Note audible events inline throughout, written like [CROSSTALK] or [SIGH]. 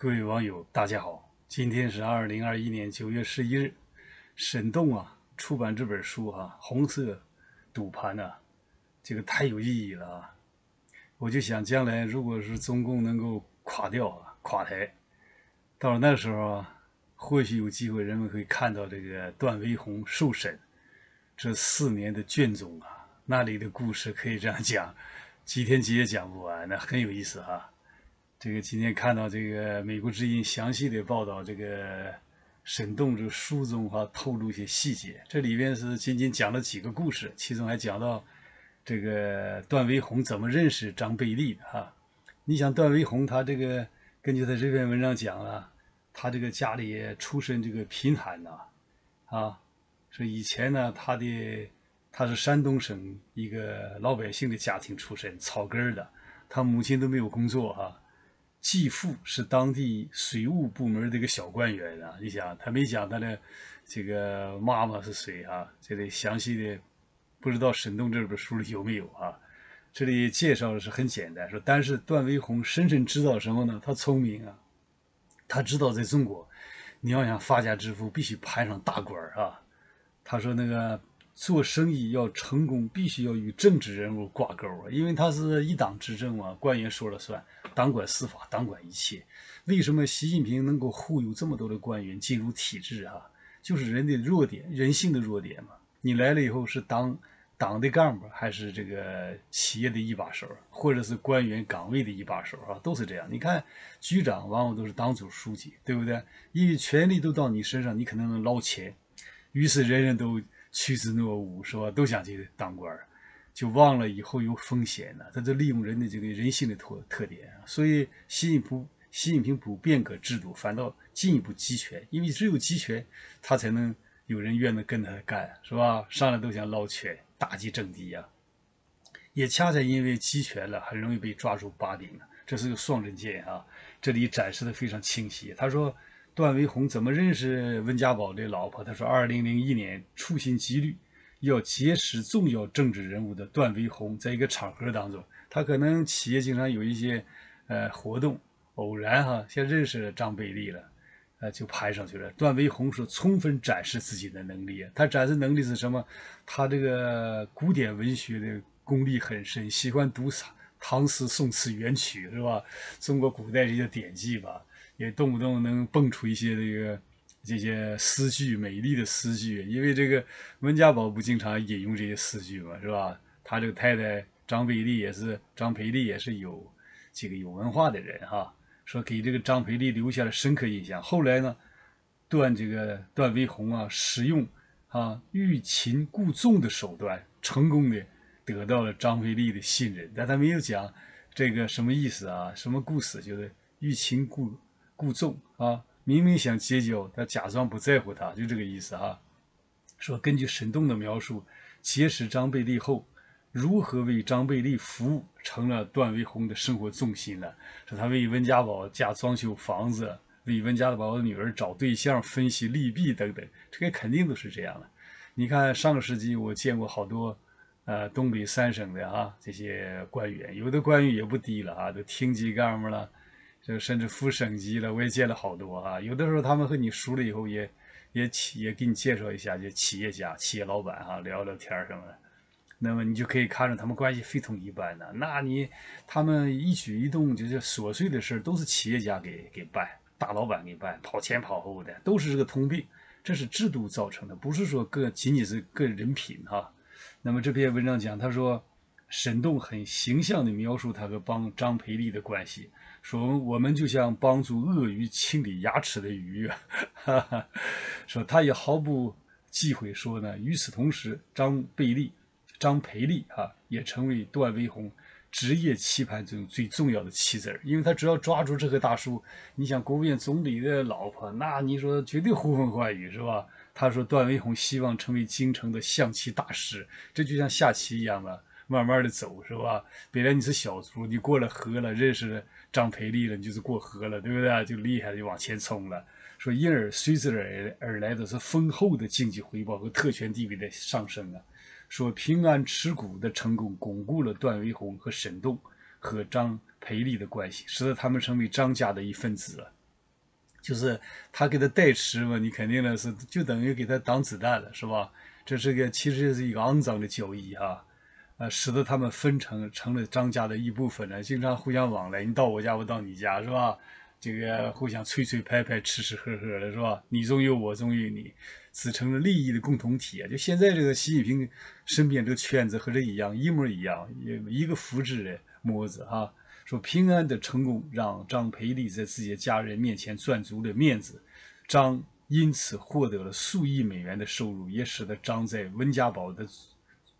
各位网友，大家好！今天是二零二一年九月十一日，沈栋啊出版这本书哈、红色赌盘呐、这个太有意义了啊！我就想将来如果是中共能够垮掉啊、垮台，到了那时候啊，或许有机会人们会看到这个段维宏受审这四年的卷宗啊，那里的故事可以这样讲，几天几夜讲不完，那很有意思哈、这个今天看到这个美国之音详细的报道，这个沈栋这书中哈、透露一些细节，这里边是仅仅讲了几个故事，其中还讲到这个段维宏怎么认识张贝利的哈、你想段维宏他这个根据他这篇文章讲啊，他这个家里出身这个贫寒呐、啊，说以前呢他的他是山东省一个老百姓的家庭出身，草根的，他母亲都没有工作哈、继父是当地水务部门的一个小官员啊，你想他没讲他的这个妈妈是谁啊？这里详细的不知道沈栋这本书里有没有啊？这里介绍的是很简单，说但是段维宏深深知道什么呢？他聪明啊，他知道在中国，你要想发家致富，必须攀上大官啊。他说那个做生意要成功，必须要与政治人物挂钩啊，因为他是一党执政嘛，官员说了算，党管司法，党管一切。为什么习近平能够忽悠这么多的官员进入体制啊？就是人的弱点，人性的弱点嘛。你来了以后是当党的干部，还是这个企业的一把手，或者是官员岗位的一把手啊，都是这样。你看局长往往都是党组书记，对不对？因为权力都到你身上，你可能能捞钱，于是人人都趋之若鹜，是吧？都想去当官，就忘了以后有风险呢。他就利用人的这个人性的特特点，所以习近平习近平不变革制度，反倒进一步集权，因为只有集权，他才能有人愿意跟他干，是吧？上来都想捞权，打击政敌呀、也恰恰因为集权了，很容易被抓住把柄了。这是个双刃剑啊！这里展示的非常清晰。他说，段维宏怎么认识温家宝的老婆？他说，二零零一年处心积虑要结识重要政治人物的段维宏，在一个场合当中，他可能企业经常有一些呃活动，偶然哈，先认识了张贝利了。呃，就攀上去了。段维宏是充分展示自己的能力啊，他展示能力是什么？他这个古典文学的功力很深，喜欢读唐唐诗、宋词、元曲，是吧？中国古代这些典籍吧，也动不动能蹦出一些这个这些诗句，美丽的诗句。因为这个温家宝不经常引用这些诗句嘛，是吧？他这个太太张培丽也是张培丽也是有这个有文化的人哈。说给这个张培丽留下了深刻印象。后来呢，段这个段维宏啊，使用啊欲擒故纵的手段，成功的得到了张培丽的信任。但他没有讲这个什么意思啊，什么故事，就是欲擒故故纵啊，明明想结交，他假装不在乎他，就这个意思啊。说根据沈栋的描述，结识张贝利后。如何为张贝利服务，成了段维宏的生活重心了。说他为温家宝家装修房子，为温家宝的女儿找对象，分析利弊等等，这个肯定都是这样的。你看上个世纪，我见过好多，呃，东北三省的啊这些官员，有的官员也不低了啊，都厅级干部了，就甚至副省级了，我也见了好多啊。有的时候他们和你熟了以后也，也也企也给你介绍一下，就企业家、企业老板哈、啊，聊聊天什么的。那么你就可以看出他们关系非同一般的。那你他们一举一动就是琐碎的事都是企业家给给办，大老板给办，跑前跑后的，都是这个通病。这是制度造成的，不是说个仅仅是个人品哈。那么这篇文章讲，他说沈栋很形象地描述他和帮张培丽的关系，说我们就像帮助鳄鱼清理牙齿的鱼，哈哈，说他也毫不忌讳说呢。与此同时，张贝利。张培利啊，也成为段维宏职业棋盘中最重要的棋子儿，因为他只要抓住这棵大树，你想国务院总理的老婆，那你说绝对呼风唤雨是吧？他说段维宏希望成为京城的象棋大师，这就像下棋一样嘛，慢慢的走是吧？本来你是小卒，你过了河了，认识了张培丽了，你就是过河了，对不对？就厉害了，就往前冲了。说因而随之而而来的是丰厚的经济回报和特权地位的上升啊。说平安持股的成功巩固了段维宏和沈栋和张培丽的关系，使得他们成为张家的一份子。就是他给他代持嘛，你肯定呢是就等于给他挡子弹了，是吧？这是个其实是一个肮脏的交易哈，呃，使得他们分成成了张家的一部分呢，经常互相往来，你到我家我到你家是吧？这个互相吹吹拍拍，吃吃喝喝的是吧？你中有我，中有你，此成了利益的共同体啊！就现在这个习近平身边这个圈子和这一样，一模一样，一个复制的模子哈。说平安的成功让张培丽在自己的家人面前赚足了面子，张因此获得了数亿美元的收入，也使得张在温家宝的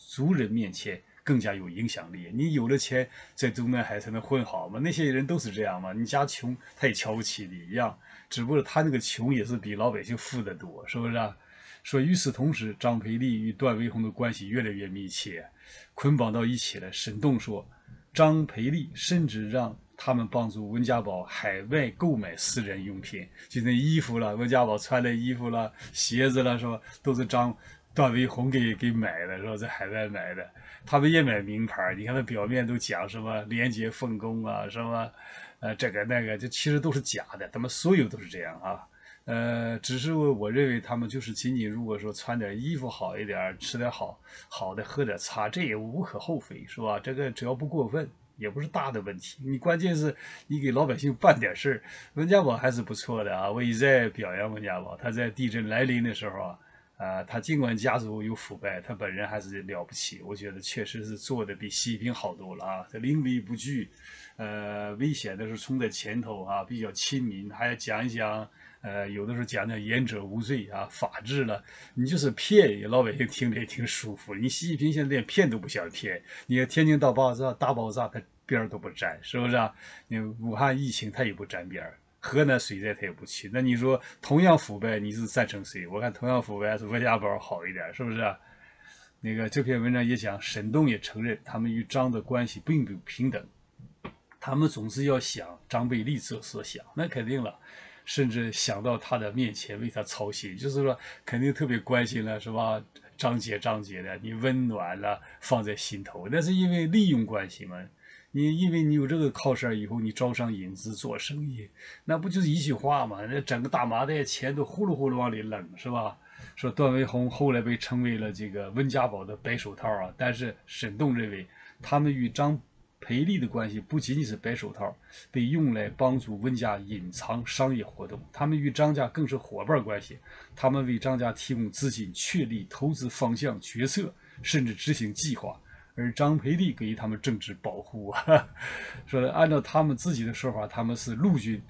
族人面前。更加有影响力。你有了钱，在中南海才能混好嘛？那些人都是这样嘛？你家穷，他也瞧不起你一样。只不过他那个穷也是比老百姓富得多，是不是？啊？说与此同时，张培丽与段维宏的关系越来越密切，捆绑到一起了。沈栋说，张培丽甚至让他们帮助温家宝海外购买私人用品，就那衣服了，温家宝穿的衣服了，鞋子了，是吧？都是张。段维宏给给买的是吧？在海外买的，他们也买名牌你看他表面都讲什么廉洁奉公啊，什么，呃，这个那个，这其实都是假的。他们所有都是这样啊。呃，只是我认为他们就是仅仅如果说穿点衣服好一点，吃点好好的，喝点茶，这也无可厚非，是吧？这个只要不过分，也不是大的问题。你关键是你给老百姓办点事儿。温家宝还是不错的啊，我一再表扬温家宝。他在地震来临的时候啊。啊，他尽管家族有腐败，他本人还是了不起。我觉得确实是做的比习近平好多了啊！他临危不惧，呃，危险的时候冲在前头啊，比较亲民，还要讲一讲，呃，有的时候讲讲言者无罪啊，法治了。你就是骗老百姓听着也挺舒服。你习近平现在连骗都不想骗，你看天津大爆炸，大爆炸他边儿都不沾，是不是啊？你武汉疫情他也不沾边儿。河南水灾他也不去，那你说同样腐败，你是赞成谁？我看同样腐败是温家宝好一点，是不是？那个这篇文章也讲，沈栋也承认他们与张的关系并不平等，他们总是要想张贝利所所想，那肯定了，甚至想到他的面前为他操心，就是说肯定特别关心了，是吧？张姐张姐的，你温暖了放在心头，那是因为利用关系嘛。你因为你有这个靠山以后，你招商引资做生意，那不就是一句话吗？那整个大麻袋钱都呼噜呼噜往里扔，是吧？说段维宏后来被称为了这个温家宝的白手套啊，但是沈栋认为，他们与张裴丽的关系不仅仅是白手套，被用来帮助温家隐藏商业活动，他们与张家更是伙伴关系，他们为张家提供资金，确立投资方向、决策，甚至执行计划。而张培丽给予他们政治保护啊，[LAUGHS] 说按照他们自己的说法，他们是陆军，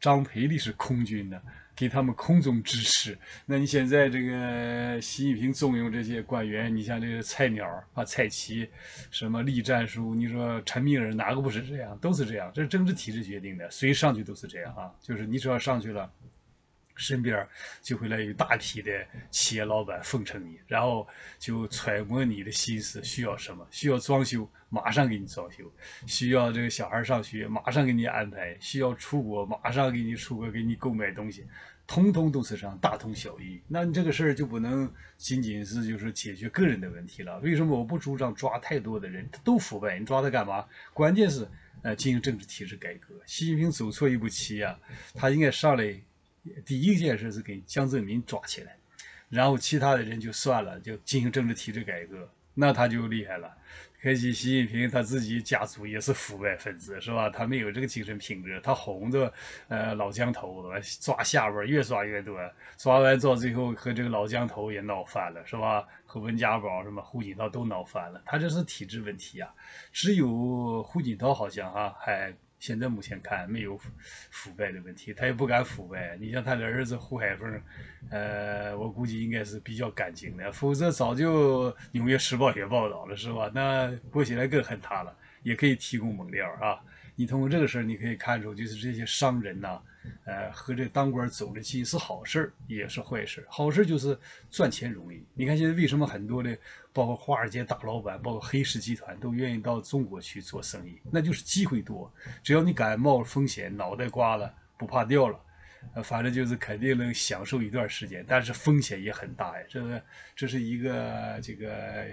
张培丽是空军的，给他们空中支持。那你现在这个习近平重用这些官员，你像这个菜鸟啊，蔡奇，什么栗战书，你说陈明尔哪个不是这样？都是这样，这是政治体制决定的，谁上去都是这样啊，就是你只要上去了。身边就会来有大批的企业老板奉承你，然后就揣摩你的心思，需要什么？需要装修，马上给你装修；需要这个小孩上学，马上给你安排；需要出国，马上给你出国，给你购买东西，通通都是这样，大同小异。那你这个事儿就不能仅仅是就是解决个人的问题了。为什么我不主张抓太多的人？他都腐败，你抓他干嘛？关键是呃进行政治体制改革。习近平走错一步棋啊，他应该上来。第一件事是给江泽民抓起来，然后其他的人就算了，就进行政治体制改革，那他就厉害了。可惜习近平他自己家族也是腐败分子，是吧？他没有这个精神品质，他哄着呃老江头抓下边越抓越多，抓完到最后和这个老江头也闹翻了，是吧？和温家宝什么胡锦涛都闹翻了，他这是体制问题啊。只有胡锦涛好像哈还。现在目前看没有腐败的问题，他也不敢腐败。你像他的儿子胡海峰，呃，我估计应该是比较干净的，否则早就《纽约时报》也报道了，是吧？那郭起来更恨他了，也可以提供猛料啊。你通过这个事儿，你可以看出，就是这些商人呐，呃，和这当官走得近是好事，也是坏事。好事就是赚钱容易。你看现在为什么很多的，包括华尔街大老板，包括黑石集团，都愿意到中国去做生意？那就是机会多，只要你敢冒风险，脑袋瓜了不怕掉了，呃，反正就是肯定能享受一段时间，但是风险也很大呀。这个这是一个这个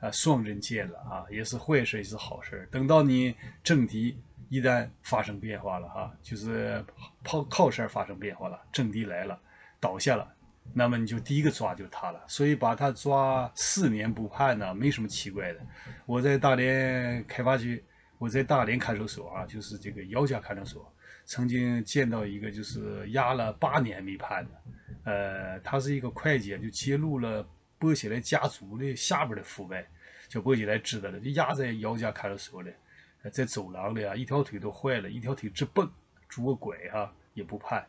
呃双刃剑了啊，也是坏事也是好事。等到你政敌一旦发生变化了哈，就是靠靠山发生变化了，政敌来了倒下了，那么你就第一个抓就他了。所以把他抓四年不判呢，没什么奇怪的。我在大连开发区，我在大连看守所啊，就是这个姚家看守所。曾经见到一个就是押了八年没判的，呃，他是一个会计，就揭露了薄熙来家族的下边的腐败，叫薄熙来知道了，就压在姚家看守所里，在走廊里啊，一条腿都坏了，一条腿直蹦，拄个拐哈也不判。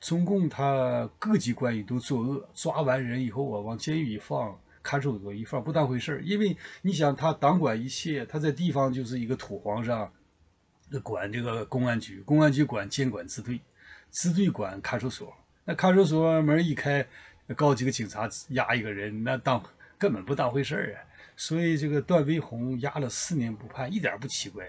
中共他各级官员都作恶，抓完人以后啊，往监狱一放，看守所一放，不当回事因为你想他党管一切，他在地方就是一个土皇上。管这个公安局，公安局管监管支队，支队管看守所。那看守所门一开，搞几个警察压一个人，那当根本不当回事儿啊。所以这个段威宏压了四年不判，一点不奇怪。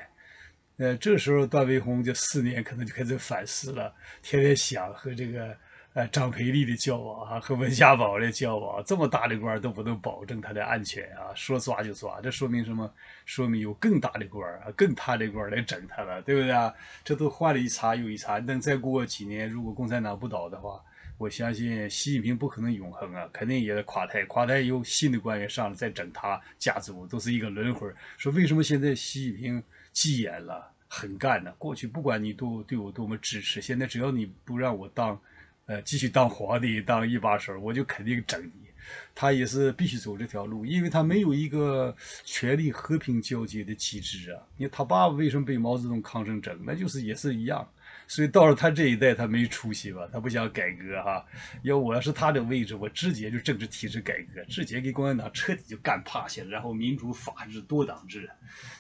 呃，这时候段威宏这四年可能就开始反思了，天天想和这个。呃，张培丽的交往啊，和温家宝的交往，这么大的官都不能保证他的安全啊，说抓就抓，这说明什么？说明有更大的官啊，更大的官来整他了，对不对啊？这都换了一茬又一茬，等再过几年，如果共产党不倒的话，我相信习近平不可能永恒啊，肯定也得垮台，垮台有新的官员上来再整他家族，都是一个轮回。说为什么现在习近平急眼了，很干呢？过去不管你多对我多么支持，现在只要你不让我当。呃，继续当皇帝，当一把手，我就肯定整你。他也是必须走这条路，因为他没有一个权力和平交接的机制啊。你看他爸爸为什么被毛泽东抗争整？那就是也是一样。所以到了他这一代，他没出息吧？他不想改革哈。要我要是他的位置，我直接就政治体制改革，直接给共产党彻底就干趴下，然后民主法治多党制，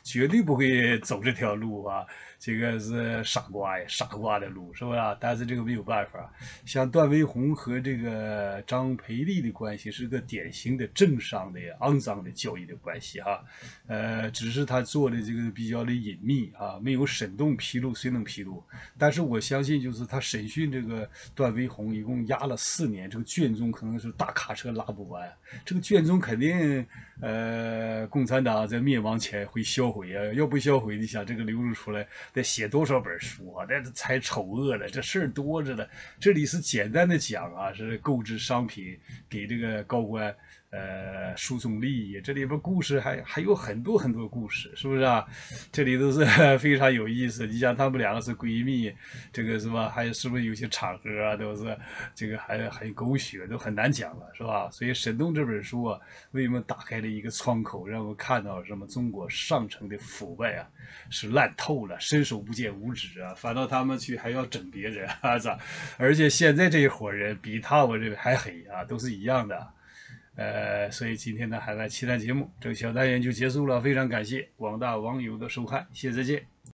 绝对不会走这条路啊。这个是傻瓜呀，傻瓜的路是吧？但是这个没有办法。像段威宏和这个张培丽的关系是个典型的政商的肮脏的交易的关系哈。呃，只是他做的这个比较的隐秘啊，没有审动披露，谁能披露？但是我相信，就是他审讯这个段威宏，一共压了四年，这个卷宗可能是大卡车拉不完。这个卷宗肯定，呃，共产党在灭亡前会销毁啊，要不销毁，你想这个流露出来。得写多少本书啊？那才丑恶了，这事儿多着呢。这里是简单的讲啊，是购置商品给这个高官。呃，输送利益，这里边故事还还有很多很多故事，是不是啊？这里都是 [LAUGHS] 非常有意思。你像他们两个是闺蜜，这个是吧？还有是不是有些场合啊，都是这个还很狗血，都很难讲了，是吧？所以《沈东》这本书啊，为什么打开了一个窗口，让我看到什么中国上层的腐败啊，是烂透了，伸手不见五指啊，反倒他们去还要整别人啊，咋？而且现在这一伙人比他我认为还黑啊，都是一样的。呃，所以今天的海外期待节目这个小单元就结束了，非常感谢广大网友的收看，谢谢再见。